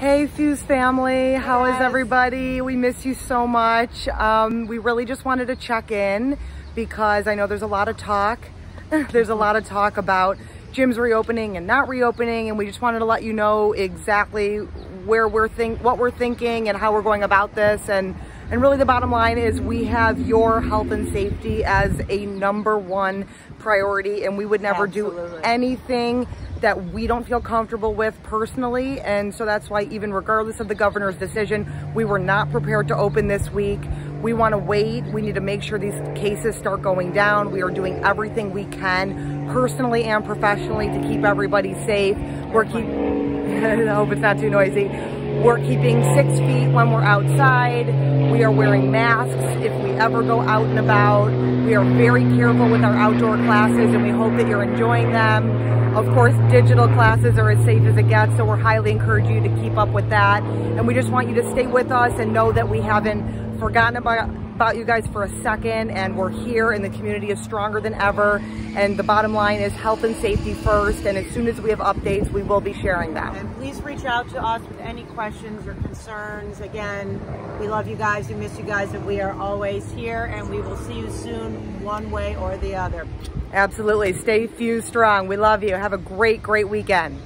Hey Fuse family, how is Yes. everybody? We miss you so much. Um, we really just wanted to check in because I know there's a lot of talk. there's a lot of talk about gyms reopening and not reopening and we just wanted to let you know exactly where we're think what we're thinking and how we're going about this and and really the bottom line is we have your health and safety as a number one priority and we would never do anything that we don't feel comfortable with personally. And so that's why even regardless of the governor's decision, we were not prepared to open this week. We want to wait. We need to make sure these cases start going down. We are doing everything we can personally and professionally to keep everybody safe. We're keep, I hope it's not too noisy. We're keeping six feet when we're outside. We are wearing masks if we ever go out and about. We are very careful with our outdoor classes and we hope that you're enjoying them. Of course, digital classes are as safe as it gets, so we're highly encourage you to keep up with that. And we just want you to stay with us and know that we haven't forgotten about, about you guys for a second and we're here and the community is stronger than ever. And the bottom line is health and safety first. And as soon as we have updates, we will be sharing them. And please reach out to us with any questions or concerns. Again, we love you guys, we miss you guys, and we are always here. And we will see you soon, one way or the other. Absolutely. Stay fused strong. We love you. Have a great, great weekend.